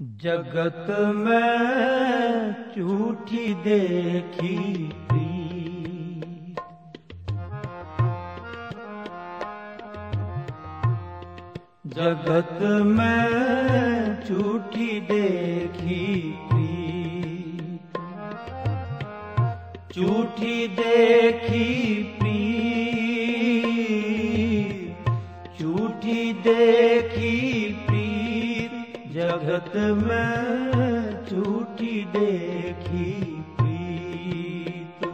जगत में झूठी देखी जगत में झूठी देखी झूठी देखी प्री झूठी देखी जगत में झूठी देखी प्रीत।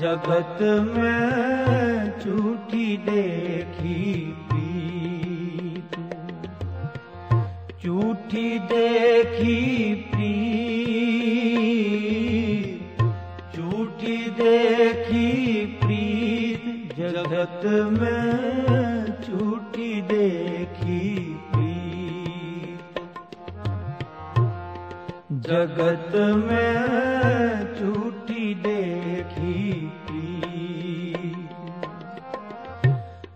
जगत में झूठी देखी प्रीत। झूठी देखी प्रीत। झूठी देखी प्रीत। जगत में झूठी देखी जगत में झूठी देखी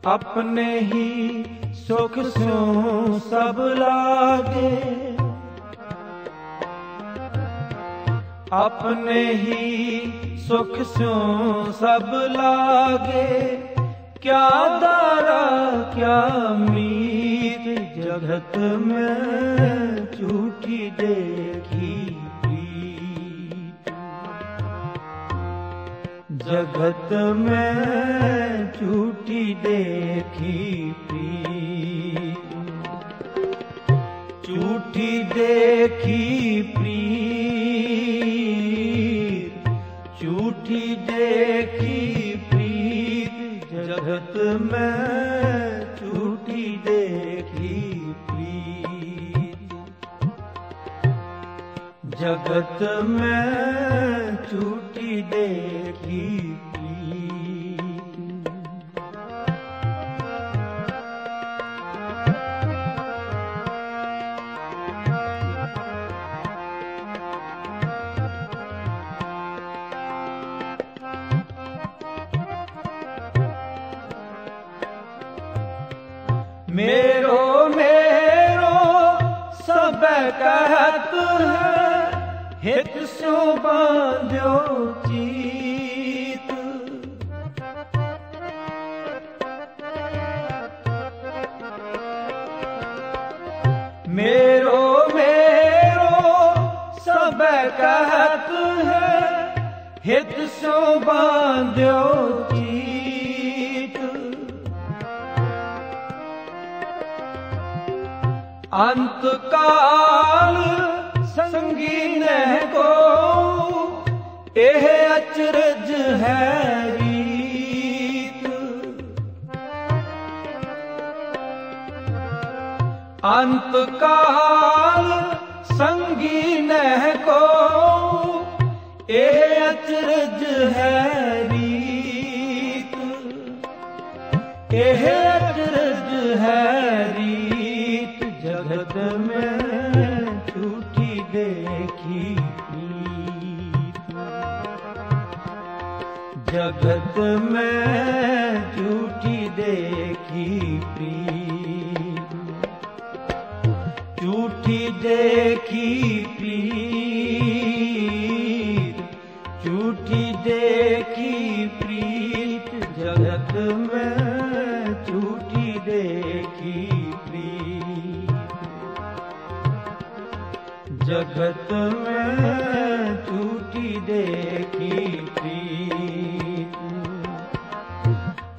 अपने ही सुख सो सब लागे। अपने ही सुख सो सब लागे। क्या दारा, क्या मीत जगत में झूठी देखी जगत में झूठी देखी प्रीत। झूठी देखी प्रीत। झूठी देखी प्रीत। जगत में झूठी देखी प्रीत। जगत में कहत है हित सो बांध्यो चीत अंत काल संगी नह को यह अचरज है रीत अंत काल ਸੰਗੀ ਨਹਿ ਕੋ, ਇਹ ਅਚਰਜ ਹੈ ਰੀਤ। ਇਹ ਅਚਰਜ ਹੈ ਰੀਤ, ਜਗਤ ਮੈਂ ਝੂਠੀ ਦੇਖੀ ਜਗਤ ਮੈਂ ਝੂਠੀ ਦੇਖੀ ਪ੍ਰੀਤ। ਝੂਠੀ ਦੇ ਦੇਖੀ ਪ੍ਰੀਤ ਝੂਠੀ ਦੇਖੀ ਪ੍ਰੀਤ ਜਗਤ ਮੈਂ ਝੂਠੀ ਦੇਖੀ ਜਗਤ ਮੈਂ ਝੂਠੀ ਦੇਖੀ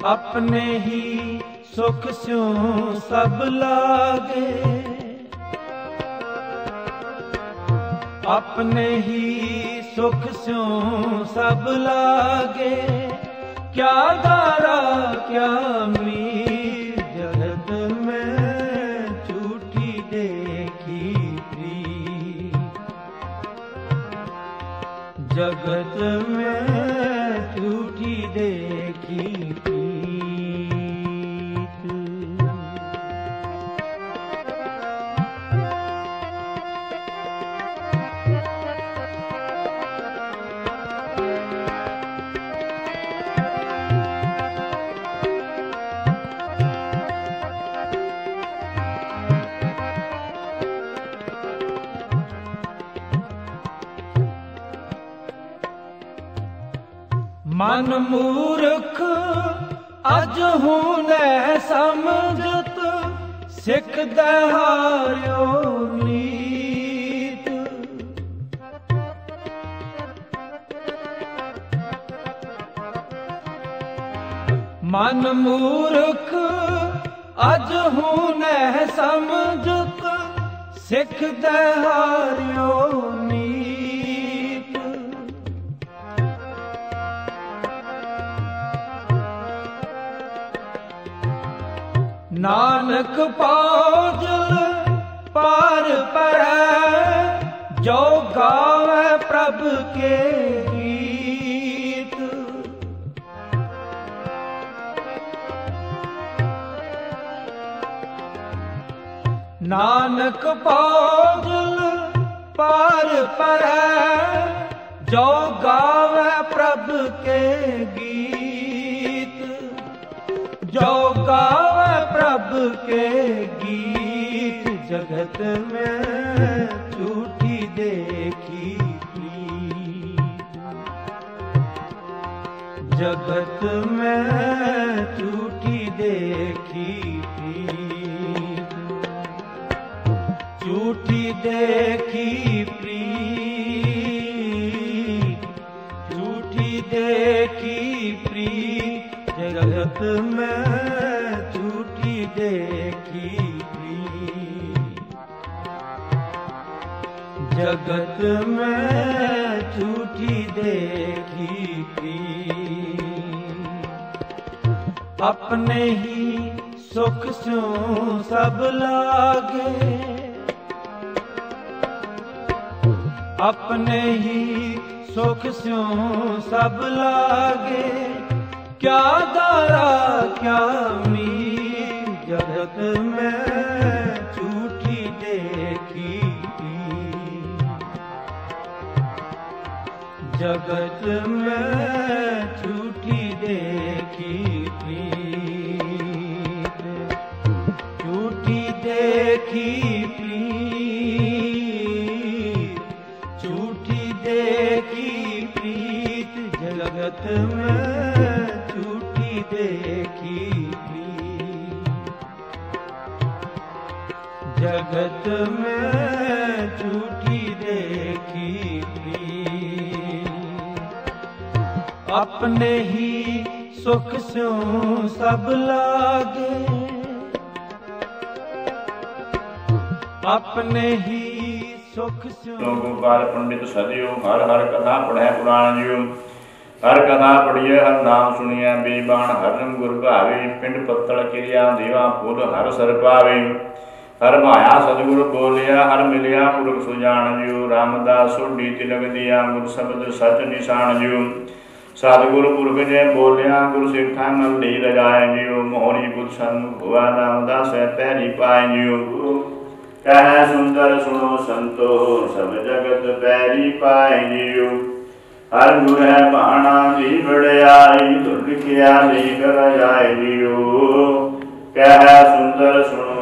ਆਪਣੇ ਹੀ ਸੁਖ ਸਿਉ ਸਭ ਲਾਗੇ ਆਪਣੇ ਹੀ ਸੁਖ ਸਿਉ ਸਭ ਲਾਗੇ। ਕਿਆ ਦਾਰਾ, ਕਿਆ ਮੀਰ, ਜਗਤ ਮੈਂ ਝੂਠੀ ਦੇਖੀ ਪ੍ਰੀ ਜਗਤ ਮੈਂ ਝੂਠੀ ਦੇਖੀ ਪ੍ਰੀ ਮਨ ਮੂਰਖ, ਅਜ ਹੁਨੈ ਸਮਝਤ, ਸਿੱਖ ਦਹਾਰਿਓ ਨੀਤ। ਮਨ ਮੂਰਖ, ਅਜ ਹੁਨੈ ਸਮਝਤ, ਸਿੱਖ ਦਹਾਰਿਓ ਨਾਨਕ ਪਾਜਲ ਪਾਰ ਪਰੈ ਜੋ ਗਾਵੇ ਪ੍ਰਭ ਕੇ ਗੀਤ। ਨਾਨਕ ਪਾਜਲ ਪਾਰ ਪਰੈ ਜੋ ਗਾਵੇ ਪ੍ਰਭ ਕੇ ਗੀਤ ਪ੍ਰਭ ਕੇ ਗੀਤ ਜਗਤ ਮੈਂ ਝੂਠੀ ਦੇਖੀ ਪ੍ਰੀਤ ਜਗਤ ਮੈਂ ਝੂਠੀ ਦੇਖੀ ਪ੍ਰੀਤ ਝੂਠੀ ਦੇਖੀ ਪ੍ਰੀਤ, ਝੂਠੀ ਦੇਖੀ ਦੇਖੀ ਜਗਤ ਮੈਂ ਝੂਠੀ ਦੇਖੀ ਪ੍ਰੀਤ ਆਪਣੇ ਹੀ ਸੁਖ ਸਿਉ ਸਭ ਲਾਗੇ। ਆਪਣੇ ਹੀ ਸੁਖ ਸਿਉ ਸਭ ਲਾਗੇ। ਕਿਆ ਦਾਰਾ, ਕਿਆ ਮੀ ਜਗਤ ਮੈਂ ਝੂਠੀ ਦੇਖੀ ਜਗਤ ਮੈਂ ਝੂਠੀ ਦੇਖੀ ਪ੍ਰੀਤ ਝੂਠੀ ਦੇਖੀ ਪ੍ਰੀਤ ਝੂਠੀ ਦੇਖੀ ਪ੍ਰੀਤ ਜਗਤ ਮੈਂ ਝੂਠੀ ਪ੍ਰੀਤ ਜਗਤ ਮੈਂ ਝੂਠੀ ਦੇਖੀ ਪ੍ਰੀਤ ਆਪਣੇ ਹੀ ਸੁਖ ਸਿਉ ਸਭ ਲਾਗੇ। ਆਪਣੇ ਹੀ ਸੁਖ ਸਿਉ ਗੋਪਾਲ ਪੰਡਿਤ ਸਦਿਓ, ਹਰ ਹਰ ਕਥਾ ਪੜ੍ਹੈ ਪੁਰਾਣ ਜਿਉ। ਹਰ ਕਥਾ ਪੜੀਏ ਹਰ ਨਾਮ ਸੁਣੀਐ ਬੇਬਾਨ ਹਰ ਰੰਗ ਗੁਰ ਭਾਵੇ, ਪਿੰਡ ਪੱਤਲ ਕਿਰਿਆ ਦੇਵਾ ਫੁੱਲ ਹਰ ਸਰ ਪਾਵੇ। ਹਰ ਭਾਇਆ ਸਤਿਗੁਰ ਬੋਲਿਆ, ਹਰ ਮਿਲਿਆ ਪੁਰਖ ਸੁਜਾਨ ਜਿਉ, ਰਾਮਦਾਸ ਸੋਢੀ ਤਿਲਕ ਦਿਆ ਗੁਰ ਸ਼ਬਦ ਸਚ ਨਿਸ਼ਾਨ ਜਿਉ। ਸਤਿਗੁਰ ਪੁਰਖ ਨੇ ਬੋਲਿਆ, ਗੁਰ ਸਿੱਖਾਂ ਮਨ ਲਈ ਰਜਾਇ ਜਿਉ। ਮੋਹਰੀ ਬੁੱਧ ਸਨ ਹੁਆ ਰਾਮਦਾਸ ਪਹਿਰੀ ਪਾਇ ਜਿਉ। ਕਹਿ ਸੁੰਦਰ ਸੁਣੋ ਸੰਤੋ, ਸਭ ਜਗਤ ਪੈਰੀ ਪਾਏ ਜਿਉ। ਹਰ ਗੁਰ ਹੈ ਬਾਣਾ ਦੀ ਵੜਿਆਈ ਦੁਰਖਿਆ ਲਈ ਕਰ ਜਾਏ ਜਿਉ। ਕਹਿ ਸੁੰਦਰ ਸੁਣੋ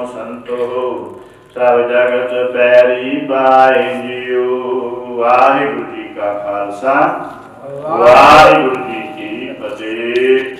ਸੰਤੋ ਸਭ ਜਗਤ ਪੈਰੀ ਪਾਏ ਜਿਉ। ਵਾਹਿਗੁਰੂ ਜੀ ਕਾ ਖਾਲਸਾ। ਵਾਹਿਗੁਰੂ ਜੀ ਕੀ ਫਤਿਹ।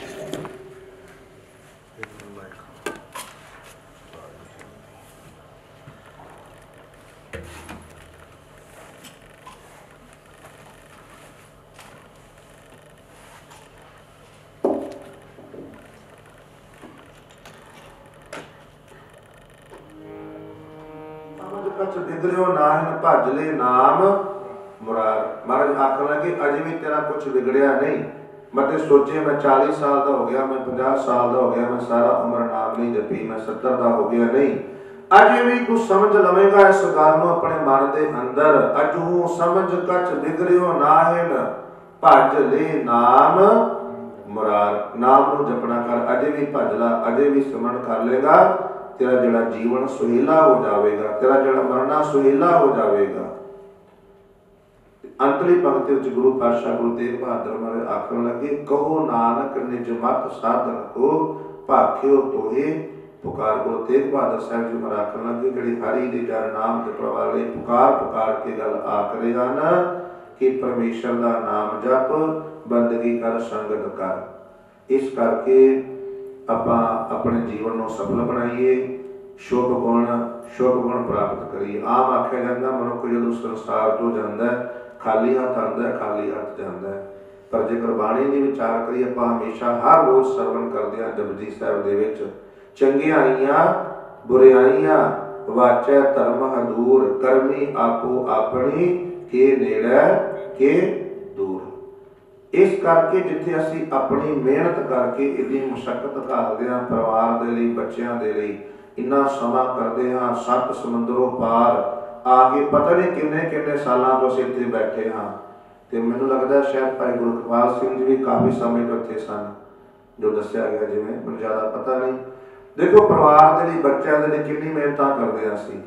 ਅਜੇ ਵੀ ਤੇਰਾ ਕੁਝ ਵਿਗੜਿਆ ਨਹੀਂ। ਮੈਂ ਤੇ ਸੋਚੇ ਮੈਂ 40 ਸਾਲ ਦਾ ਹੋ ਗਿਆ, ਮੈਂ 50 ਸਾਲ ਦਾ ਹੋ ਗਿਆ, ਮੈਂ ਸਾਰਾ ਉਮਰ ਨਾਮ ਨਹੀਂ ਜਪੀ ਮੈਂ 70 ਦਾ ਹੋ ਗਿਆ, ਨਹੀਂ। ਅਜੇ ਵੀ ਤੂੰ ਸਮਝ ਲਵੇਂਗਾ ਇਸ ਗੱਲ ਨੂੰ ਆਪਣੇ ਮਨ ਦੇ ਅੰਦਰ। ਅਜੂ ਸਮਝ ਕਛ ਵਿਗੜਿਓ ਨਾਹਿਨ ਭਜ ਲੈ ਨਾਮ ਮੁਰਾਰ। ਨਾਮ ਨੂੰ ਜਪਣਾ ਕਰ, ਅਜੇ ਵੀ ਭਜ ਲਾ, ਅਜੇ ਵੀ ਸਿਮਰਨ ਕਰ ਲੇਗਾ। ਤੇਰਾ ਜਿਹੜਾ ਜੀਵਨ ਸੁਹੇਲਾ ਹੋ ਜਾਵੇਗਾ, ਤੇਰਾ ਜਿਹੜਾ ਮਰਨਾ ਸੁਹੇਲਾ ਹੋ ਜਾਵੇਗਾ। ਅੰਤਲੀ ਪੰਕਤੀ ਵਿੱਚ ਗੁਰੂ ਪਾਤਸ਼ਾਹ ਗੁਰੂ ਤੇਗ ਬਹਾਦਰ ਮਹਾਰਾਜ ਆਖਣ ਲੱਗੇ ਕਹੋ ਨਾਨਕ ਨਿਜ ਮਤ ਸਾਧਨ ਕੋ ਭਾਖਿਓ ਤੋਏ ਪੁਕਾਰ ਗੁਰੂ ਤੇਗ ਬਹਾਦਰ ਸਾਹਿਬ ਜੀ ਮਹਾਰਾਜ ਆਖਣ ਲੱਗੇ ਜਿਹੜੀ ਹਰੀ ਦੇ ਜਨ ਨਾਮ ਤੇ ਪ੍ਰਵਾਲੇ ਪੁਕਾਰ ਪੁਕਾਰ ਕੇ ਗੱਲ ਆਖ ਹਨ ਕਿ ਪਰਮੇਸ਼ਰ ਦਾ ਨਾਮ ਜਪ ਬੰਦਗੀ ਕਰ ਸੰਗਤ ਕਰ। ਇਸ ਕਰਕੇ ਆਪਾਂ ਆਪਣੇ ਜੀਵਨ ਨੂੰ ਸਫਲ ਬਣਾਈਏ ਸ਼ੁਭ ਗੁਣ ਸ਼ੁਭ ਗੁਣ ਪ੍ਰਾਪਤ ਕਰੀਏ। ਆਮ ਆਖਿਆ ਜਾਂਦਾ ਮਨੁੱਖ ਜਦੋਂ ਸੰਸਾਰ ਤੋਂ ਜਾਂਦਾ ਹੈ, ਖਾਲੀ ਹੱਥ ਆਉਂਦਾ ਹੈ, ਖਾਲੀ ਹੱਥ ਜਾਂਦਾ ਹੈ। ਪਰ ਜੇਕਰ ਬਾਣੀ ਦੀ ਵਿਚਾਰ ਕਰੀਏ ਆਪਾਂ ਹਮੇਸ਼ਾ ਹਰ ਰੋਜ਼ ਸਰਵਣ ਕਰਦੇ ਹਾਂ ਜਪਜੀ ਸਾਹਿਬ ਦੇ ਵਿੱਚ ਚੰਗਿਆਈਆਂ ਬੁਰਿਆਈਆਂ ਵਾਚੈ ਧਰਮ ਹਦੂਰ ਕਰਮੀ ਆਪੋ ਆਪਣੀ ਕੇ ਨੇੜੇ ਕੇ ਦੂਰ ਇਸ ਕਰਕੇ ਜਿੱਥੇ ਅਸੀਂ ਆਪਣੀ ਮਿਹਨਤ ਕਰਕੇ ਇੰਨੀ ਮੁਸ਼ਕਲ ਕਰਦੇ ਹਾਂ ਪਰਿਵਾਰ ਦੇ ਲਈ ਬੱਚਿਆਂ ਦੇ ਲਈ ਇੰਨਾ ਸਮਾਂ ਕਰਦੇ ਹਾਂ ਸੱਤ ਸਮੁੰਦਰੋਂ ਪਾਰ ਆ ਕੇ ਪਤਾ ਨਹੀਂ ਕਿੰਨੇ ਕਿੰਨੇ ਸਾਲਾਂ ਤੋਂ ਅਸੀਂ ਇੱਥੇ ਬੈਠੇ ਹਾਂ। ਤੇ ਮੈਨੂੰ ਲੱਗਦਾ ਸ਼ਾਇਦ ਭਾਈ ਗੁਰਕਪਾਲ ਸਿੰਘ ਜੀ ਵੀ ਕਾਫੀ ਸਮੇਂ ਤੋਂ ਇੱਥੇ ਸਨ, ਜੋ ਦੱਸਿਆ ਗਿਆ ਜਿਵੇਂ, ਮੈਨੂੰ ਜ਼ਿਆਦਾ ਪਤਾ ਨਹੀਂ। ਦੇਖੋ, ਪਰਿਵਾਰ ਦੇ ਲਈ, ਬੱਚਿਆਂ ਦੇ ਲਈ ਕਿੰਨੀ ਮਿਹਨਤਾਂ ਕਰਦੇ ਹਾਂ ਅਸੀਂ।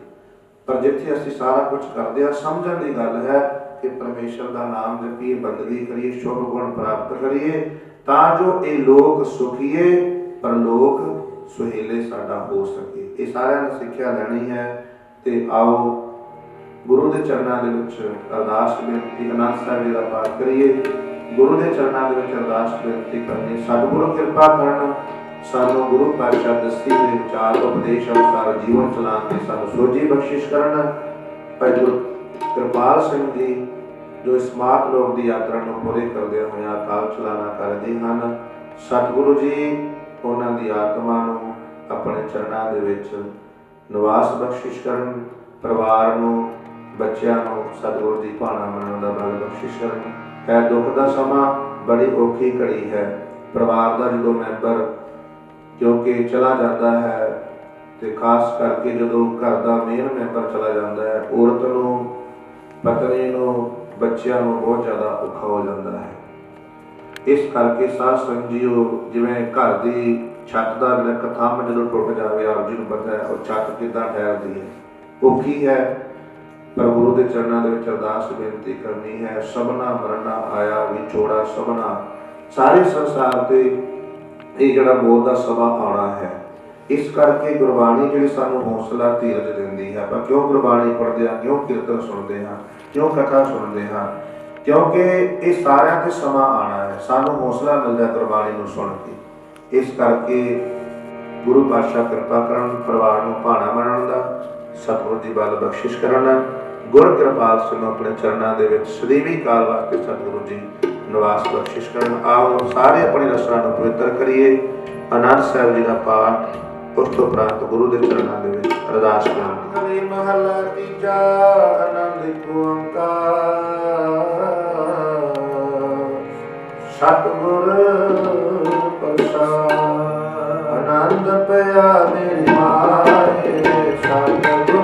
ਪਰ ਜਿੱਥੇ ਅਸੀਂ ਸਾਰਾ ਕੁਝ ਕਰਦੇ ਹਾਂ, ਸਮਝਣ ਦੀ ਗੱਲ ਹੈ ਕਿ ਪਰਮੇਸ਼ਰ ਦਾ ਨਾਮ ਜਪੀਏ ਬੰਦਗੀ ਕਰੀਏ, ਸ਼ੁਭ ਗੁਣ ਪ੍ਰਾਪਤ ਕਰੀਏ, ਤਾਂ ਜੋ ਇਹ ਲੋਕ ਸੁਖੀਏ, ਪਰ ਲੋਕ ਸੁਹੇਲੇ ਸਾਡਾ ਹੋ ਸਕੇ। ਇਹ ਸਾਰਿਆਂ ਨੇ ਸਿੱਖਿਆ ਲੈਣੀ ਹੈ ਤੇ ਆਓ ਗੁਰੂ ਦੇ ਚਰਨਾਂ ਦੇ ਵਿੱਚ ਅਰਦਾਸ ਬੇਨਤੀ ਅਨੰਦ ਸਾਹਿਬ ਜੀ ਦਾ ਪਾਠ ਕਰੀਏ। ਗੁਰੂ ਦੇ ਚਰਨਾਂ ਦੇ ਵਿੱਚ ਅਰਦਾਸ ਬੇਨਤੀ ਕਰਨੀ। ਸਤਿਗੁਰੂ ਕਿਰਪਾ ਕਰਨ, ਸਾਨੂੰ ਗੁਰੂ ਪਾਤਸ਼ਾਹ ਦਸਤੀ ਦੇ ਵਿਚਾਰ, ਉਪਦੇਸ਼ ਅਨੁਸਾਰ ਜੀਵਨ ਚਲਾਉਣ ਦੀ ਸਾਨੂੰ ਸੋਝੀ ਬਖਸ਼ਿਸ਼ ਕਰਨ। ਭਾਈ ਗੁਰੂ ਕਿਰਪਾਲ ਸਿੰਘ ਜੀ, ਜੋ ਇਸ ਲੋਕ ਦੀ ਯਾਤਰਾ ਨੂੰ ਪੂਰੇ ਕਰਦੇ ਹੋਇਆ ਕਾਲ ਚਲਾਣਾ ਕਰਦੇ ਹਨ, ਸਤਿਗੁਰੂ ਜੀ, ਉਹਨਾਂ ਦੀ ਆਤਮਾ ਨੂੰ ਆਪਣੇ ਚਰਨਾਂ ਦੇ ਵਿੱਚ ਨਿਵਾਸ ਬਖਸ਼ਿਸ਼ ਕਰਨ, ਪਰਿਵਾਰ ਨੂੰ ਬੱਚਿਆਂ ਨੂੰ ਸਤਿਗੁਰੂ ਦੀ ਭਾਣਾ ਮੰਨਣ ਦਾ ਬਲ ਬਖਸ਼ਿਸ਼ ਕਰਨ। ਹੈ ਦੁੱਖ ਦਾ ਸਮਾਂ ਬੜੀ ਔਖੀ ਘੜੀ ਹੈ। ਪਰਿਵਾਰ ਦਾ ਜਦੋਂ ਮੈਂਬਰ ਕਿਉਂਕਿ ਚਲਾ ਜਾਂਦਾ ਹੈ ਤੇ ਖਾਸ ਕਰਕੇ ਜਦੋਂ ਘਰ ਦਾ ਮੇਨ ਮੈਂਬਰ ਚਲਾ ਜਾਂਦਾ ਹੈ, ਔਰਤ ਨੂੰ, ਪਤਨੀ ਨੂੰ, ਬੱਚਿਆਂ ਨੂੰ ਬਹੁਤ ਜ਼ਿਆਦਾ ਔਖਾ ਹੋ ਜਾਂਦਾ ਹੈ। ਇਸ ਕਰਕੇ ਸਾਧ ਸੰਜੀਓ ਜਿਵੇਂ ਘਰ ਦੀ ਛੱਤ ਦਾ ਜਿਹੜਾ ਕਥਾਮ ਜਦੋਂ ਟੁੱਟ ਜਾਵੇ, ਆਪ ਜੀ ਨੂੰ ਪਤਾ ਹੈ, ਉਹ ਛੱਤ ਕਿੱਦਾਂ ਠਹਿਰਦੀ ਹੈ। ਔਖੀ ਹੈ ਪਰ ਗੁਰੂ ਦੇ ਚਰਨਾਂ ਦੇ ਵਿੱਚ ਅਰਦਾਸ ਬੇਨਤੀ ਕਰਨੀ ਹੈ। ਸਭਨਾ ਮਰਨਾ ਆਇਆ ਵਿਛੋੜਾ ਸਭਨਾ। ਸਾਰੇ ਸੰਸਾਰ ਤੇ ਇਹ ਜਿਹੜਾ ਮੌਤ ਦਾ ਸਮਾਂ ਆਉਣਾ ਹੈ, ਇਸ ਕਰਕੇ ਗੁਰਬਾਣੀ ਜਿਹੜੀ ਸਾਨੂੰ ਹੌਸਲਾ ਧੀਰਜ ਦਿੰਦੀ ਹੈ। ਆਪਾਂ ਕਿਉਂ ਗੁਰਬਾਣੀ ਪੜ੍ਹਦੇ ਹਾਂ, ਕਿਉਂ ਕੀਰਤਨ ਸੁਣਦੇ ਹਾਂ, ਕਿਉਂ ਕਥਾ ਸੁਣਦੇ ਹਾਂ? ਕਿਉਂਕਿ ਇਹ ਸਾਰਿਆਂ ਤੇ ਸਮਾਂ ਆਣਾ ਹੈ। ਸਾਨੂੰ ਹੌਸਲਾ ਮਿਲਦਾ ਗੁਰਬਾਣੀ ਨੂੰ ਸੁਣ ਕੇ। ਇਸ ਕਰਕੇ ਗੁਰੂ ਪਾਤਸ਼ਾਹ ਕਿਰਪਾ ਕਰਨ, ਪਰਿਵਾਰ ਨੂੰ ਭਾਣਾ ਮੰਨਣ ਦਾ ਸਤਿਗੁਰ ਜੀ ਬਲ ਬਖਸ਼ਿਸ਼ ਕਰਨ। ਗੁਰ ਕਿਰਪਾਲ ਸਿੰਘ ਨੂੰ ਆਪਣੇ ਚਰਨਾਂ ਦੇ ਵਿੱਚ ਸਦੀਵੀ ਕਾਲ ਵਾਸਤੇ ਸਤਿਗੁਰੂ ਜੀ ਨਿਵਾਸ ਬਖਸ਼ਿਸ਼ ਕਰਨ। ਆਓ ਸਾਰੇ ਆਪਣੀ ਰਸਨਾ ਨੂੰ ਪਵਿੱਤਰ ਕਰੀਏ। ਆਨੰਦ ਸਾਹਿਬ ਜੀ ਦਾ ਪਾਠ ਉਸ ਤੋਂ ਉਪਰੰਤ ਗੁਰੂ ਦੇ ਚਰਨਾਂ ਦੇ ਵਿੱਚ ਅਰਦਾਸ ਕਰਾਂਗੇ। ਕਲੀ ਮਹਲਾ ਤੀਜਾ, ਆਨੰਦ ਓੰਕਾਰ। ਸਤਿਗੁਰ ਪ੍ਰਸਾਦ। ਆਨੰਦ ਪਿਆ ਮੇਰੀ ਮਾਏ ਸਤਿਗੁਰੂ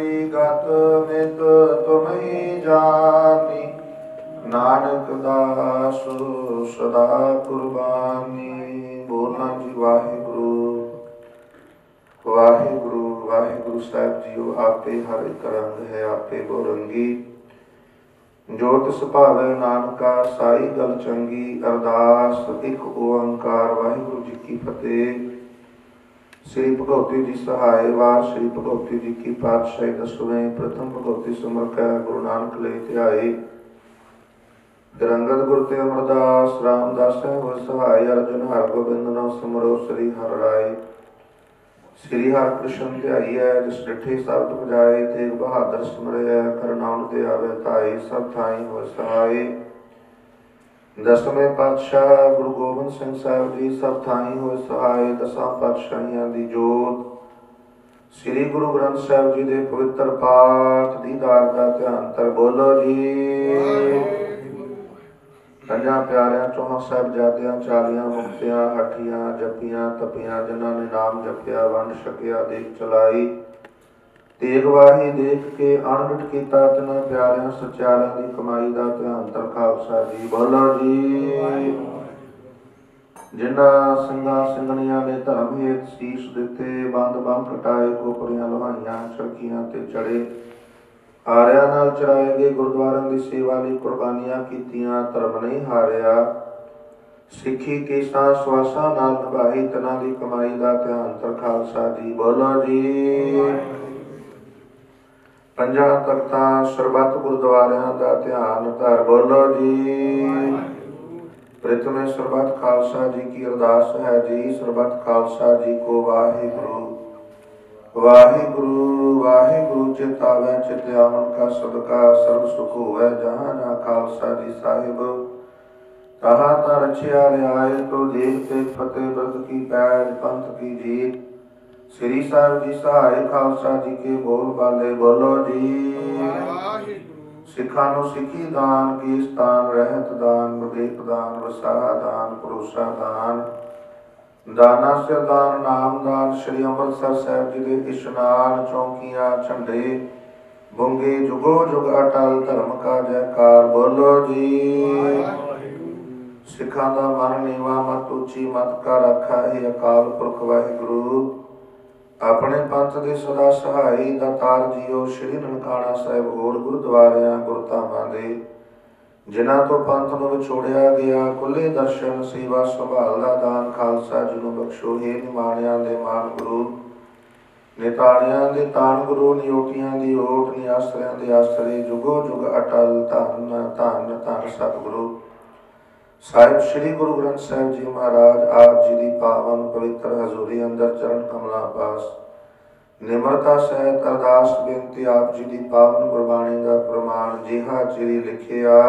ਆਗਿਆਕਾਰੀ ਗਤ ਮਿਤ ਤੁਮ ਹੀ ਨਾਨਕ ਦਾਸ ਸਦਾ ਕੁਰਬਾਨੀ। ਬੋਲਾਂ ਜੀ, ਵਾਹਿਗੁਰੂ। ਵਾਹਿਗੁਰੂ ਵਾਹਿਗੁਰੂ ਸਾਹਿਬ ਜੀਓ, ਆਪੇ ਹਰ ਇੱਕ ਰੰਗ ਹੈ, ਆਪੇ ਬੋਰੰਗੀ ਜੋਤ ਸੁਭਾਵੇ ਨਾਨਕਾ, ਸਾਈ ਗਲ ਚੰਗੀ, ਅਰਦਾਸ, ਇੱਕ ਓੰਕਾਰ। ਵਾਹਿਗੁਰੂ ਜੀ ਕੀ ਫਤਿਹ। ਸ੍ਰੀ ਭਗਵਤੀ ਜੀ ਸਹਾਇ ਵਾਰ, ਸ੍ਰੀ ਭਗਵਤੀ ਜੀ ਕੀ ਪਾਤਸ਼ਾਹੀ ਦਸਵੇਂ ਪ੍ਰਥਮ ਭਗਵਤੀ ਸਮਰਕਾ ਗੁਰੂ ਨਾਨਕ ਲਈ ਧਿਆਏ ਰੰਗਤ ਗੁਰ ਤੇ ਅਮਰਦਾਸ, ਰਾਮਦਾਸ ਹੋ ਸਹਾਇ ਅਰਜਨ ਹਰਗੋਬਿੰਦ ਨੋ ਸਮਰੋ, ਸ੍ਰੀ ਹਰਿ ਰਾਏ। ਸ੍ਰੀ ਹਰਿ ਕ੍ਰਿਸ਼ਨ ਧਿਆਈਐ ਜਿਸ ਡਿਠੇ ਸਬਦ ਬਜਾਏ ਤੇਗ ਬਹਾਦਰ ਸਿਮਰਿਐ ਕਰਨਾਉਣ ਤੇ ਆਵੇ ਧਾਈ ਸਭ ਥਾਈ ਹੋ ਸਹਾਈ। ਦਸਵੇਂ ਪਾਤਸ਼ਾਹ, ਗੁਰੂ ਗੋਬਿੰਦ ਸਿੰਘ ਸਾਹਿਬ ਜੀ, ਸਭ ਥਾਈ ਹੋ ਸਹਾਈ ਦਸਾਂ ਪਾਤਸ਼ਾਹੀਆਂ ਦੀ ਜੋਤ। ਸ੍ਰੀ ਗੁਰੂ ਗ੍ਰੰਥ ਸਾਹਿਬ ਜੀ ਦੇ ਪਵਿੱਤਰ ਪਾਠ ਦੀਦਾਰ ਦਾ ਧਿਆਨ ਤਰ ਬੋਲੋ ਜੀ। ਪੰਜਾਂ ਪਿਆਰਿਆਂ, ਚੌਹਾਂ ਸਾਹਿਬਜ਼ਾਦਿਆਂ, ਚਾਲੀਆਂ, ਮੁਕਤਿਆਂ, ਹੱਠੀਆਂ, ਜਪੀਆਂ, ਤਪੀਆਂ, ਜਿਨ੍ਹਾਂ ਨੇ ਨਾਮ ਜਪਿਆ, ਵੰਡ ਛਕਿਆ, ਦੇਖ ਚਲਾਈ। ਤੇਗ ਵਾਹੀ ਦੇਖ ਕੇ ਅਣਡਟ ਕੀਤਾ ਤਿਨਾਂ ਪਿਆਰਿਆਂ ਸਚਿਆਰਿਆਂ ਦੀ ਕਮਾਈ ਦਾ ਧਿਆਨ ਤਰ ਖਾਲਸਾ ਜੀ ਬੋਲੋ ਜੀ। ਜਿਨ੍ਹਾਂ ਸਿੰਘਾਂ ਸਿੰਘਣੀਆਂ ਨੇ ਧਰਮ ਹੇਤ ਸੀਸ ਦਿੱਤੇ, ਬੰਦ ਬੰਦ ਕਟਾਏ ਕੋਪਰੀਆਂ ਲੋਹਾਈਆਂ ਚੜਕੀਆਂ ਤੇ ਚੜੇ। ਆਰਿਆਂ ਨਾਲ ਚੜਾਏ ਗਏ ਗੁਰਦੁਆਰਿਆਂ ਦੀ ਸੇਵਾ ਲਈ ਕੁਰਬਾਨੀਆਂ ਕੀਤੀਆਂ, ਧਰਮ ਨਹੀਂ ਹਾਰਿਆ। ਸਿੱਖੀ ਕੇਸਾਂ, ਸਵਾਸਾਂ ਨਾਲ ਨਿਭਾਈ, ਤਨਾਂ ਦੀ ਕਮਾਈ ਦਾ ਧਿਆਨ ਤਰ ਖਾਲਸਾ ਜੀ ਬੋਲੋ ਜੀ। ਪੰਜਾਂ ਤਖਤਾਂ ਸਰਬੱਤ ਗੁਰਦੁਆਰਿਆਂ ਦਾ ਧਿਆਨ ਧਰ ਬੋਲੋ ਜੀ। ਪ੍ਰਥਮੇ ਸਰਬੱਤ ਖਾਲਸਾ ਜੀ ਕੀ ਅਰਦਾਸ ਹੈ ਜੀ। ਸਰਬੱਤ ਖਾਲਸਾ ਜੀ ਕੋ ਵਾਹਿਗੁਰੂ। ਵਾਹਿਗੁਰੂ ਵਾਹਿਗੁਰੂ ਚਿਤਾਵੇ ਚਿਤ ਆਵਨ ਕਾ ਸਦਕਾ ਸਰਬ ਸੁਖ ਹੋਵੇ ਜਹਾਂ ਨਾ ਖਾਲਸਾ ਜੀ ਸਾਹਿਬ। ਕਹਾ ਤਾਂ ਰਛਿਆ ਰਿਆਏ ਤੋ ਦੇਖ ਤੇ ਫਤਿਹ ਬਰਦ ਕੀ ਪੈਜ ਪੰਥ ਕੀ ਜੀਤ। ਸ੍ਰੀ ਸਾਹਿਬ ਜੀ ਸਹਾਇ ਖਾਲਸਾ ਜੀ ਕੇ ਬੋਲ ਬਾਲੇ ਬੋਲੋ ਜੀ। ਸਿੱਖਾਂ ਨੂੰ ਸਿੱਖੀ ਦਾਨ ਕੀ ਸਥਾਨ ਰਹਿਤ ਦਾਨ ਵਿਵੇਕ ਦਾਨ ਵਸਾਹ ਦਾਨ ਭਰੋਸਾ ਦਾਨ। ਦਾਨਾ ਸਰਦਾਨ ਨਾਮਦਾਨ ਸ੍ਰੀ ਅੰਮ੍ਰਿਤਸਰ ਸਾਹਿਬ ਜੀ ਦੇ ਇਸ਼ਨਾਨ ਚੌਕੀਆਂ ਝੰਡੇ ਬੁੰਗੇ ਜੁਗੋ ਜੁਗ ਅਟਲ ਧਰਮ ਕਾ ਜੈਕਾਰ ਬੋਲੋ ਜੀ। ਸਿੱਖਾਂ ਦਾ ਮਨ ਨੀਵਾ ਮਤ ਉੱਚੀ ਮਤ ਕਾ ਰੱਖਾ ਹੈ ਅਕਾਲ ਪੁਰਖ ਵਾਹਿਗੁਰੂ। ਆਪਣੇ ਪੰਥ ਦੇ ਸਦਾ ਸਹਾਈ ਦਾਤਾਰ ਜੀਓ ਸ੍ਰੀ ਨਨਕਾਣਾ ਸਾਹਿਬ ਹੋਰ ਗੁਰਦੁਆਰਿਆਂ, ਗੁਰਧਾਮਾਂ ਦੇ, ਜਿਨ੍ਹਾਂ ਤੋਂ ਪੰਥ ਨੂੰ ਵਿਛੋੜਿਆ ਗਿਆ ਕੁੱਲੇ ਦਰਸ਼ਨ, ਸੇਵਾ, ਸੰਭਾਲ ਦਾ ਦਾਨ, ਖਾਲਸਾ ਜੀ ਨੂੰ ਬਖਸ਼ੋ। ਹੈ ਨਿਮਾਣਿਆਂ ਦੇ ਮਾਨ ਗੁਰੂ, ਨਿਤਾਣਿਆਂ ਦੇ ਤਾਣ ਗੁਰੂ, ਨਿਯੋਟੀਆਂ ਦੀ ਓਟ, ਨਿਆਸਰਿਆਂ ਦੇ ਆਸਰੇ, ਜੁਗੋ ਜੁਗ ਅਟਲ, ਧੰਨ ਧੰਨ ਧੰਨ ਸਤਿਗੁਰੂ। ਸਾਹਿਬ, ਸ੍ਰੀ ਗੁਰੂ ਗ੍ਰੰਥ ਸਾਹਿਬ ਜੀ ਮਹਾਰਾਜ, ਆਪ ਜੀ ਦੀ ਪਾਵਨ ਪਵਿੱਤਰ ਹਜ਼ੂਰੀ ਅੰਦਰ ਚਰਨ ਕਮਲਾਂ ਪਾਸ। ਨਿਮਰਤਾ ਸਹਿਤ ਅਰਦਾਸ ਬੇਨਤੀ ਆਪ ਜੀ ਦੀ ਪਾਵਨ ਗੁਰਬਾਣੀ ਦਾ ਪ੍ਰਮਾਣ ਜਿਹਾ ਚਿਰੀ ਲਿਖਿਆ।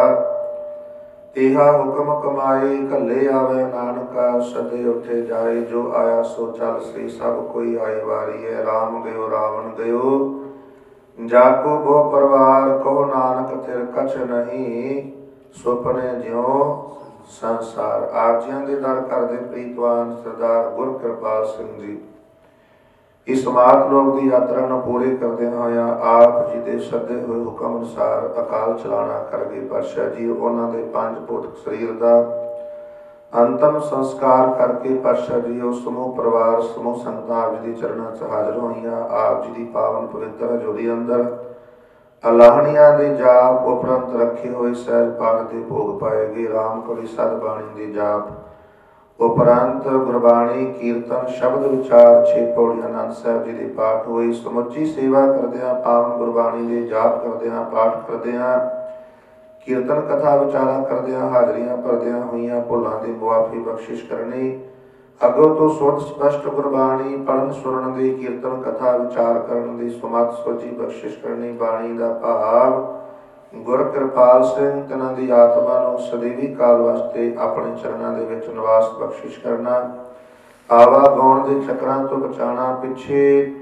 ਤੇਹਾ ਹੁਕਮ ਕਮਾਏ ਕੱਲੇ ਆਵੇ ਨਾਨਕਾ, ਸਦੇ ਉੱਠੇ ਜਾਏ, ਜੋ ਆਇਆ ਸੋ ਚੱਲ ਸ੍ਰੀ ਸਭ ਕੋਈ ਆਏ ਵਾਰੀ ਹੈ RAM ਗਇਓ, ਰਾਵਣ ਗਇਓ। ਜਾਕੋ ਬੋ ਪਰਵਾਰ ਕੋ ਨਾਨਕ ਤਿਰ ਕਛ ਨਹੀਂ, ਸੁਪਨੇ ਜਿਉ ਸੰਸਾਰ ਆਪ ਜੀਆਂ ਦੇ ਦਰ ਕਰਦੇ ਪ੍ਰੀਤਵਾਨ ਸਰਦਾਰ ਗੁਰ ਕਿਰਪਾਲ ਸਿੰਘ ਜੀ। ਇਸ ਮਾਤ ਲੋਕ ਦੀ ਯਾਤਰਾ ਨੂੰ ਪੂਰੇ ਕਰਦੇ ਹੋਇਆ ਆਪ ਜੀ ਦੇ ਸੱਦੇ ਹੋਏ ਹੁਕਮ ਅਨੁਸਾਰ ਅਕਾਲ ਚਲਾਣਾ ਕਰ ਗਏ। ਪਾਤਸ਼ਾਹ ਜੀ, ਉਹਨਾਂ ਦੇ ਪੰਜ ਭੌਤਿਕ ਸਰੀਰ ਦਾ ਅੰਤਮ ਸੰਸਕਾਰ ਕਰਕੇ ਪਾਤਸ਼ਾਹ ਜੀ, ਉਹ ਸਮੂਹ ਪਰਿਵਾਰ, ਸਮੂਹ ਸੰਗਤਾਂ ਆਪ ਜੀ ਦੇ ਚਰਨਾਂ 'ਚ ਹਾਜ਼ਰ ਹੋਈਆਂ। ਆਪ ਜੀ ਦੀ ਪਾਵਨ ਪਵਿੱਤਰ ਹਜ਼ੂਰੀ ਅੰਦਰ ਅਲਾਹਣੀਆਂ ਦੇ ਜਾਪ ਉਪਰੰਤ ਰੱਖੇ ਹੋਏ ਸਹਿਜ ਪਾਠ ਦੇ ਭੋਗ ਪਾਏਗੇ ਰਾਮ ਕਲੀ ਸਦ ਬਾਣੀ ਦੇ ਜਾਪ। ਉਪਰੰਤ ਗੁਰਬਾਣੀ, ਕੀਰਤਨ, ਸ਼ਬਦ ਵਿਚਾਰ ਛੇ ਪੌੜੀ ਆਨੰਦ ਸਾਹਿਬ ਜੀ ਦੇ ਪਾਠ ਹੋਈ ਸਮੁੱਚੀ ਸੇਵਾ ਕਰਦਿਆਂ, ਪਾਵਨ ਗੁਰਬਾਣੀ ਦੇ ਜਾਪ ਕਰਦਿਆਂ, ਪਾਠ ਕਰਦਿਆਂ, ਕੀਰਤਨ ਕਥਾ ਵਿਚਾਰਾ ਕਰਦਿਆਂ, ਹਾਜ਼ਰੀਆਂ ਭਰਦਿਆਂ ਹੋਈਆਂ ਭੁੱਲਾਂ ਦੀ ਮੁਆਫੀ ਬਖਸ਼ਿਸ਼ ਕਰਨੀ। ਅਗੋ ਤੋਂ ਸੁਧ ਸਪਸ਼ਟ ਗੁਰਬਾਣੀ ਪੜਨ ਸੁਣਨ ਦੀ, ਕੀਰਤਨ, ਕਥਾ, ਵਿਚਾਰ ਕਰਨ ਦੀ, ਸੁਮਤ ਸੋਚੀ ਬਖਸ਼ਿਸ਼ ਕਰਨੀ, ਬਾਣੀ ਦਾ ਭਾਵ। ਗੁਰ ਕਿਰਪਾਲ ਸਿੰਘ, ਤਨਾਂ ਦੀ ਆਤਮਾ ਨੂੰ ਸਦੀਵੀ ਕਾਲ ਵਾਸਤੇ ਆਪਣੇ ਚਰਨਾਂ ਦੇ ਵਿੱਚ ਨਿਵਾਸ ਬਖਸ਼ਿਸ਼ ਕਰਨਾ। ਆਵਾ ਗਾਉਣ ਦੇ ਚੱਕਰਾਂ ਤੋਂ ਬਚਾਉਣਾ, ਪਿੱਛੇ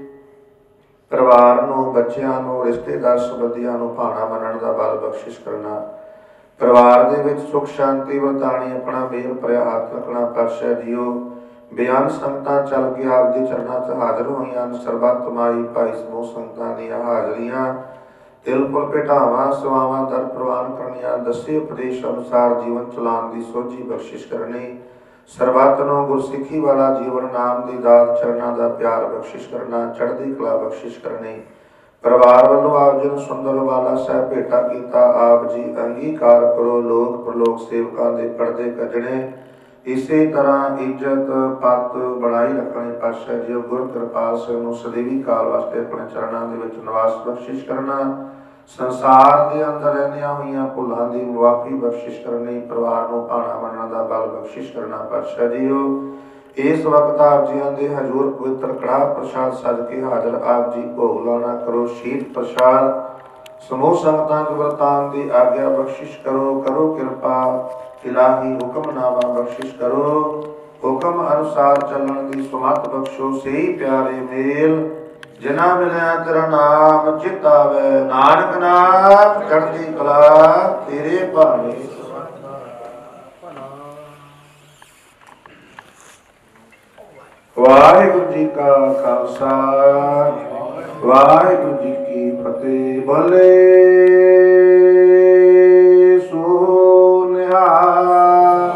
ਪਰਿਵਾਰ ਨੂੰ, ਬੱਚਿਆਂ ਨੂੰ, ਰਿਸ਼ਤੇਦਾਰ ਸੰਬੰਧੀਆਂ ਨੂੰ ਭਾਣਾ ਮੰਨਣ ਦਾ ਬਲ ਬਖਸ਼ਿਸ਼ ਕਰਨਾ। ਪਰਿਵਾਰ ਦੇ ਵਿੱਚ ਸੁਖ, ਸ਼ਾਂਤੀ ਵਰਤਾਣੀ ਆਪਣਾ ਮੇਲ ਭਰਿਆ ਹੱਥ ਰੱਖਣਾ ਪਾਤਸ਼ਾਹ ਜੀਓ ਬਿਆਨ ਸੰਗਤਾਂ ਚੱਲ ਕੇ ਆਪ ਦੇ ਚਰਨਾਂ 'ਚ ਹਾਜ਼ਰ ਹੋਈਆਂ ਹਨ ਸਰਬੱਤ ਮਾਈ ਭਾਈ ਸਮੂਹ ਸੰਗਤਾਂ ਦੀਆਂ ਹਾਜ਼ਰੀਆਂ, ਤਿਲ ਪੁਲ ਭੇਟਾਵਾਂ, ਸਵਾਵਾਂ ਦਰ ਪ੍ਰਵਾਨ ਕਰਨੀਆਂ, ਦਸੇ ਉਪਦੇਸ਼ ਅਨੁਸਾਰ ਜੀਵਨ ਚਲਾਉਣ ਦੀ ਸੋਝੀ ਬਖਸ਼ਿਸ਼ ਕਰਨੀ, ਸਰਬੱਤ ਨੂੰ ਗੁਰਸਿੱਖੀ ਵਾਲਾ ਜੀਵਨ ਨਾਮ ਦੀ ਦਾਤ ਚਰਨਾਂ ਦਾ ਪਿਆਰ ਬਖਸ਼ਿਸ਼ ਕਰਨਾ, ਚੜ੍ਹਦੀ ਕਲਾ ਬਖਸ਼ਿਸ਼ ਕਰਨੀ, ਪਰਿਵਾਰ ਵੱਲੋਂ ਆਪ ਜੀ ਨੂੰ ਸੁੰਦਰ ਵਾਲਾ ਸਾਹਿਬ ਭੇਟਾ ਕੀਤਾ, ਆਪ ਜੀ ਅੰਗੀਕਾਰ ਕਰੋ ਲੋਕ ਪ੍ਰਲੋਕ ਸੇਵਕਾਂ ਦੇ ਪਰਦੇ ਕੱਢਣੇ ਇਸੇ ਤਰ੍ਹਾਂ ਇੱਜ਼ਤ ਪੱਤ ਬਣਾਈ ਰੱਖਣੀ ਪਾਤਸ਼ਾਹ ਜੀ ਗੁਰ ਕਿਰਪਾਲ ਸਿੰਘ ਨੂੰ ਸਦੀਵੀ ਕਾਲ ਵਾਸਤੇ ਆਪਣੇ ਚਰਨਾਂ ਦੇ ਵਿੱਚ ਨਿਵਾਸ ਬਖਸ਼ਿਸ਼ ਕਰਨਾ, ਸੰਸਾਰ ਦੇ ਅੰਦਰ ਰਹਿੰਦੀਆਂ ਹੋਈਆਂ ਭੁੱਲਾਂ ਦੀ ਮੁਆਫੀ ਬਖਸ਼ਿਸ਼ ਕਰਨੀ, ਪਰਿਵਾਰ ਨੂੰ ਭਾਣਾ ਮੰਨਣ ਦਾ ਬਲ ਬਖਸ਼ਿਸ਼ ਕਰਨਾ ਪਾਤਸ਼ਾਹ ਜੀਓ ਇਸ ਵਕਤ ਆਪ ਜੀਆਂ ਦੇ ਹਜ਼ੂਰ ਪਵਿੱਤਰ ਕੜਾਹ ਪ੍ਰਸ਼ਾਦ ਸਜ ਕੇ ਹਾਜ਼ਰ, ਆਪ ਜੀ ਭੋਗ ਲਾਣਾ ਕਰੋ, ਸ਼ੀਤ ਪ੍ਰਸ਼ਾਦ ਸਮੂਹ ਸੰਗਤਾਂ ਦੇ ਵਰਤਾਨ ਦੀ ਆਗਿਆ ਬਖਸ਼ਿਸ਼ ਕਰੋ ਕਰੋ ਕਿਰਪਾ ਇਲਾਹੀ ਹੁਕਮਨਾਮਾ ਬਖਸ਼ਿਸ਼ ਕਰੋ। ਹੁਕਮ ਅਨੁਸਾਰ ਚੱਲਣ ਦੀ ਸੁਮਤ ਬਖਸ਼ੋ, ਸਹੀ ਪਿਆਰੇ ਮੇਲ। ਜਿਨਾ ਮਿਲਿਆ ਤੇਰਾ ਨਾਮ ਚਿਤਾਵੇ ਨਾਨਕ ਨਾਮ, ਚੜ੍ਹਦੀ ਕਲਾ ਤੇਰੇ ਭਾਣੇ। ਵਾਹਿਗੁਰੂ ਜੀ ਕਾ ਖਾਲਸਾ, ਵਾਹਿਗੁਰੂ ਜੀ ਕੀ ਫਤਿਹ ਬੋਲੇ ਸੋ ਨਿਹਾਲ।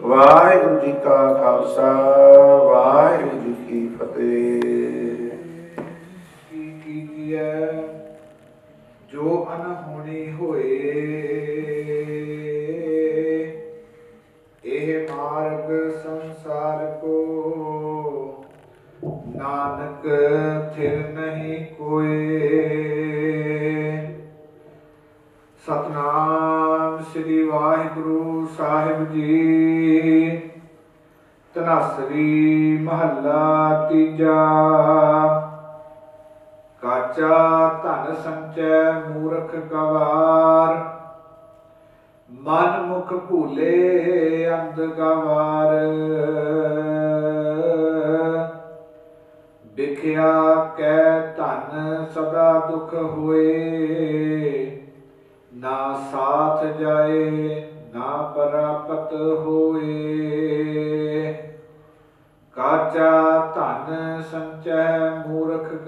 ਵਾਹਿਗੁਰੂ ਜੀ ਕਾ ਖਾਲਸਾ, ਵਾਹਿਗੁਰੂ ਜੀ ਕੀ ਫਤਿਹ। ਕੀ ਕੀਜੀਐ ਜੋ ਅਨਹੋਣੀ ਹੋਏ। ਮਹੱਲਾ ਤੀਜਾ। ਕਾਚਾ ਧਨ ਸੰਚੈ ਮੂਰਖ ਗਵਾਰ। ਮਨ ਮੁਖ ਭੂਲੇ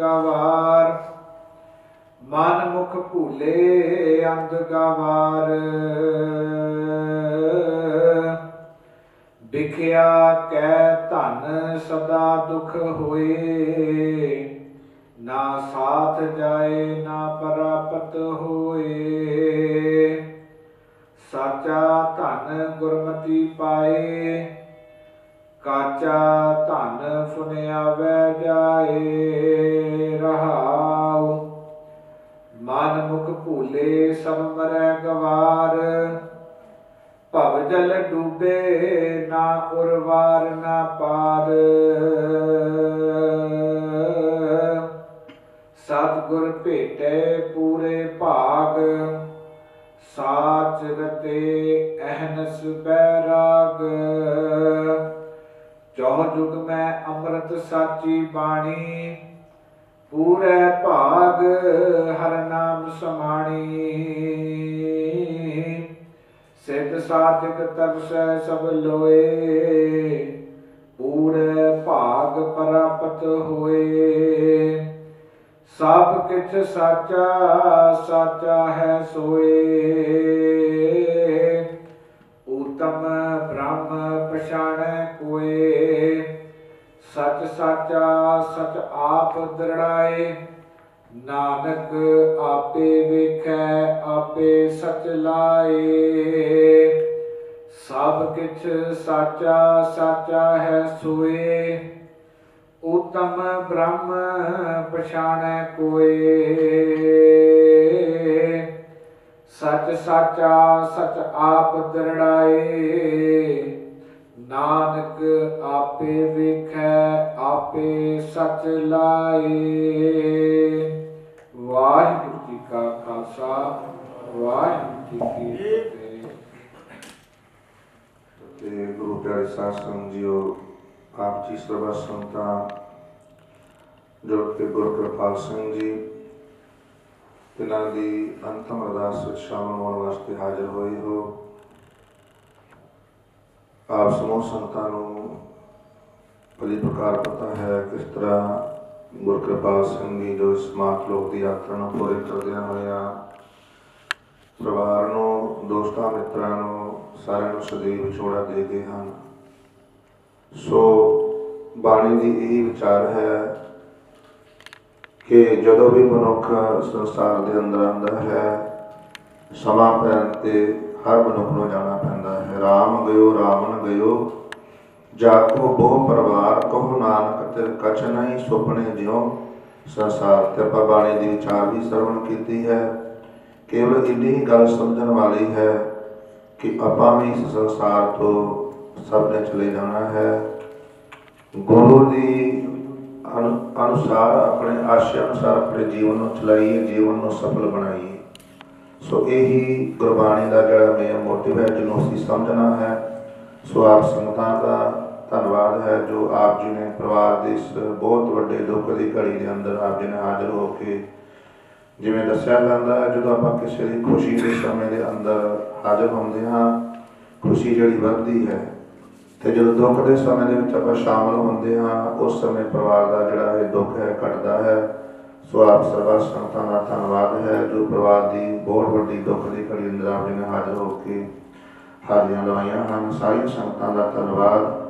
ਗਵਾਰ। ਮਨ ਮੁਖ ਭੂਲੇ ਅੰਧ ਗਵਾਰ। ਵਿਖਿਆ ਕੈ ਧਨ ਸਦਾ ਦੁਖ ਹੋਏ। ਨਾ ਸਾਥ ਜਾਏ, ਨਾ ਪ੍ਰਾਪਤ ਹੋਏ। ਸਾਚਾ ਧਨ ਗੁਰਮਤੀ ਪਾਏ। ਕਾਚਾ ਧਨ ਫੁਨਿਆ ਵੈ ਜਾਏ ਰਹਾਉ। ਮਨ ਮੁਖ ਭੂਲੇ ਸਭ ਮਰੈ ਗਵਾਰ। ਭਵ ਜਲ ਡੂਬੇ ਨਾ ਉਰਵਾਰ ਨਾ ਪਾਰ। ਸਤਿਗੁਰ ਭੇਟੇ ਪੂਰੇ ਭਾਗ। ਸਾਚ ਰਤੇ ਅਹਨਸ ਬੈਰਾਗ ਚੌਹ ਜੁਗ ਮੈਂ ਅੰਮ੍ਰਿਤ ਸਾਚੀ ਬਾਣੀ, ਪੂਰੇ ਭਾਗ ਹਰ ਨਾਮ ਸਮਾਣੀ। ਸਿੱਧ ਸਾਧਕ ਤਰਸੈ ਸਭ ਲੋਏ, ਪੂਰੇ ਭਾਗ ਪ੍ਰਾਪਤ ਹੋਏ। ਸਭ ਕਿਛ ਸਾਚਾ ਸਾਚਾ ਹੈ ਸੋਏ। ਉਤਮ ਬ੍ਰਹਮ ਪਛਾਣੈ ਕੋਏ, ਸਚ ਸਾਚਾ ਸਚ ਆਪ ਦਰੜਾਏ, ਨਾਨਕ ਆਪੇ ਵੇਖੈ, ਆਪੇ ਸਚ ਲਾਏ। ਸਭ ਕਿਛ ਸਾਚਾ ਸਾਚਾ ਹੈ ਸੋਏ, ਉਤਮ ਬ੍ਰਹਮ ਪਛਾਣੈ ਕੋਏ। ਸਚ ਸਾਚਾ, ਸਚ ਆਪ ਦਰੜਾਏ। ਨਾਨਕ ਆਪੇ ਵੇਖੈ, ਆਪੇ ਸਚ ਲਾਏ। ਵਾਹਿਗੁਰੂ ਜੀ ਕਾ ਖਾਲਸਾ, ਵਾਹਿਗੁਰੂ ਜੀ ਕੀ ਫਤਿਹ। ਤੇ ਗੁਰੂ ਪਿਆਰੇ ਸਾਧ ਸੰਗਤ ਜੀਓ, ਆਪ ਜੀ ਸਰਬੱਤ ਸੰਤਾਂ ਜੋ ਕਿ ਗੁਰੂ ਕਿਰਪਾਲ ਸਿੰਘ ਜੀ ਇਹਨਾਂ ਦੀ ਅੰਤਮ ਅਰਦਾਸ ਵਿੱਚ ਸ਼ਾਮਲ ਹੋਣ ਵਾਸਤੇ ਹਾਜ਼ਰ ਹੋਏ ਹੋ। ਆਪ ਸਮੂਹ ਸੰਤਾਂ ਨੂੰ ਭਲੀ ਪ੍ਰਕਾਰ ਪਤਾ ਹੈ ਕਿਸ ਤਰ੍ਹਾਂ ਗੁਰਕਿਰਪਾਲ ਸਿੰਘ ਜੀ ਜੋ ਇਸ ਮਾਤ ਲੋਕ ਦੀ ਯਾਤਰਾ ਨੂੰ ਪੂਰੇ ਕਰਦਿਆਂ ਹੋਇਆਂ ਪਰਿਵਾਰ ਨੂੰ, ਦੋਸਤਾਂ, ਮਿੱਤਰਾਂ ਨੂੰ, ਸਾਰਿਆਂ ਨੂੰ ਸਦੀਵ ਵਿਛੋੜਾ ਦੇ ਗਏ ਹਨ। ਸੋ ਬਾਣੀ ਦੀ ਇਹ ਵਿਚਾਰ ਹੈ ਕਿ ਜਦੋਂ ਵੀ ਮਨੁੱਖ ਸੰਸਾਰ ਦੇ ਅੰਦਰ ਆਉਂਦਾ ਹੈ, ਸਮਾਂ ਪੈਣ ਤੇ ਹਰ ਮਨੁੱਖ ਨੂੰ ਜਾਣਾ ਪੈਂਦਾ ਹੈ। RAM ਗਇਓ, ਰਾਵਣ ਗਇਓ ਜਾਕੋ ਬਹੁ ਪਰਿਵਾਰ, ਕਹੋ ਨਾਨਕ ਤੇ ਕਛ ਨਹੀਂ, ਸੁਪਨੇ ਜਿਉ। ਸੰਸਾਰ ਤੇ ਆਪਾਂ ਬਾਣੀ ਦੀ ਵਿਚਾਰ ਵੀ ਸਰਵਣ ਕੀਤੀ ਹੈ। ਕੇਵਲ ਇੰਨੀ ਹੀ ਗੱਲ ਸਮਝਣ ਵਾਲੀ ਹੈ ਕਿ ਆਪਾਂ ਵੀ ਇਸ ਸੰਸਾਰ ਤੋਂ ਸਭ ਨੇ ਚਲੇ ਜਾਣਾ ਹੈ। ਗੁਰੂ ਦੀ ਅਨੁਸਾਰ ਆਪਣੇ ਆਸ਼ੇ ਅਨੁਸਾਰ ਆਪਣੇ ਜੀਵਨ ਨੂੰ ਚਲਾਈਏ, ਜੀਵਨ ਨੂੰ ਸਫਲ ਬਣਾਈਏ। ਸੋ ਇਹੀ ਗੁਰਬਾਣੀ ਦਾ ਜਿਹੜਾ ਮੇਨ ਮੋਟਿਵ ਹੈ, ਜਿਹਨੂੰ ਅਸੀਂ ਸਮਝਣਾ ਹੈ। ਸੋ ਆਪ ਸੰਗਤਾਂ ਦਾ ਧੰਨਵਾਦ ਹੈ, ਜੋ ਆਪ ਜੀ ਨੇ ਪਰਿਵਾਰ ਦੇ ਇਸ ਬਹੁਤ ਵੱਡੇ ਦੁੱਖ ਦੀ ਘੜੀ ਦੇ ਅੰਦਰ ਆਪ ਜੀ ਨੇ ਹਾਜ਼ਰ ਹੋ ਕੇ ਜਿਵੇਂ ਦੱਸਿਆ ਜਾਂਦਾ ਹੈ, ਜਦੋਂ ਆਪਾਂ ਕਿਸੇ ਦੀ ਖੁਸ਼ੀ ਦੇ ਸਮੇਂ ਦੇ ਅੰਦਰ ਹਾਜ਼ਰ ਹੁੰਦੇ ਹਾਂ, ਖੁਸ਼ੀ ਜਿਹੜੀ ਵੱਧਦੀ ਹੈ ਤੇ ਜਦੋਂ ਦੁੱਖ ਦੇ ਸਮੇਂ ਦੇ ਵਿੱਚ ਆਪਾਂ ਸ਼ਾਮਲ ਹੁੰਦੇ ਹਾਂ, ਉਸ ਸਮੇਂ ਪਰਿਵਾਰ ਦਾ ਜਿਹੜਾ ਇਹ ਦੁੱਖ ਹੈ, ਘਟਦਾ ਹੈ। ਸੋ ਆਪ ਸਰਬੱਤ ਸੰਗਤਾਂ ਦਾ ਧੰਨਵਾਦ ਹੈ, ਜੋ ਪਰਿਵਾਰ ਦੀ ਬਹੁਤ ਵੱਡੀ ਦੁੱਖ ਦੀ ਘੜੀ ਅੰਦਰ ਆਪ ਜੀ ਨੇ ਹਾਜ਼ਰ ਹੋ ਕੇ ਹਾਜ਼ਰੀਆਂ ਲਵਾਈਆਂ ਹਨ। ਸਾਰੀਆਂ ਸੰਗਤਾਂ ਦਾ ਧੰਨਵਾਦ।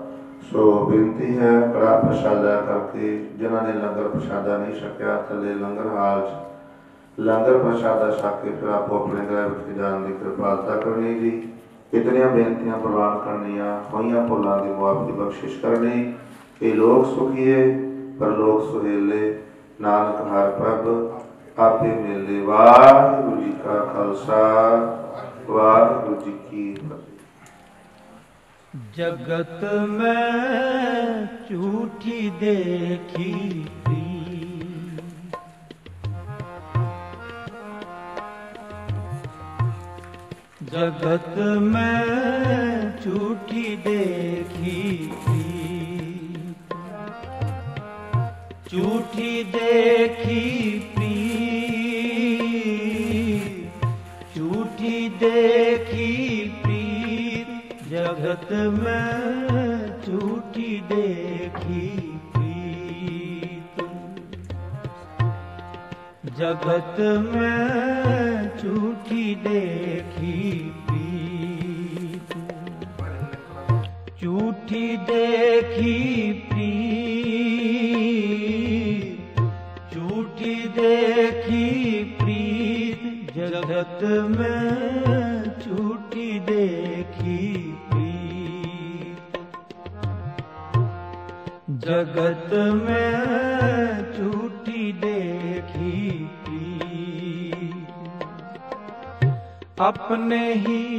ਸੋ ਬੇਨਤੀ ਹੈ, ਕੜਾ ਪ੍ਰਸ਼ਾਦਾ ਕਰਕੇ ਜਿਨ੍ਹਾਂ ਨੇ ਲੰਗਰ ਪ੍ਰਸ਼ਾਦਾ ਨਹੀਂ ਛਕਿਆ, ਥੱਲੇ ਲੰਗਰ ਹਾਲ 'ਚ ਲੰਗਰ ਪ੍ਰਸ਼ਾਦਾ ਛਕ ਕੇ ਫਿਰ ਆਪੋ ਆਪਣੇ ਘਰ ਵਿੱਚ ਜਾਣ ਦੀ ਕਿਰਪਾਲਤਾ ਕਰਨੀ ਜੀ। ਇਤਨੀਆਂ ਬੇਨਤੀਆਂ ਪ੍ਰਵਾਨ ਕਰਨੀਆਂ, ਹੋਈਆਂ ਭੁੱਲਾਂ ਦੀ ਮੁਆਫੀ ਬਖਸ਼ਿਸ਼ ਕਰਨੀ। ਇਹ ਲੋਕ ਸੁਖੀਏ ਪਰ ਲੋਕ ਸੁਹੇਲੇ। ਨਾਨਕ ਹਰ ਪ੍ਰਭ, ਆਪੇ ਮਿਲੇ। ਵਾਹਿਗੁਰੂ ਜੀ ਕਾ ਖਾਲਸਾ, ਵਾਹਿਗੁਰੂ ਜੀ ਕੀ ਫਤਿਹ। ਜਗਤ ਮੈਂ ਝੂਠੀ ਦੇਖੀ जगत में झूठी देखी प्रीत। झूठी देखी प्रीत झूठी देखी प्रीत जगत में झूठी देखी जगत में झूठी देखी ਦੇਖੀ ਪ੍ਰੀਤ ਝੂਠੀ ਦੇਖੀ ਜਗਤ ਮੈਂ ਝੂਠੀ ਜਗਤ ਮੈਂ ਦੇਖੀ ਪ੍ਰੀਤ ਆਪਣੇ ਹੀ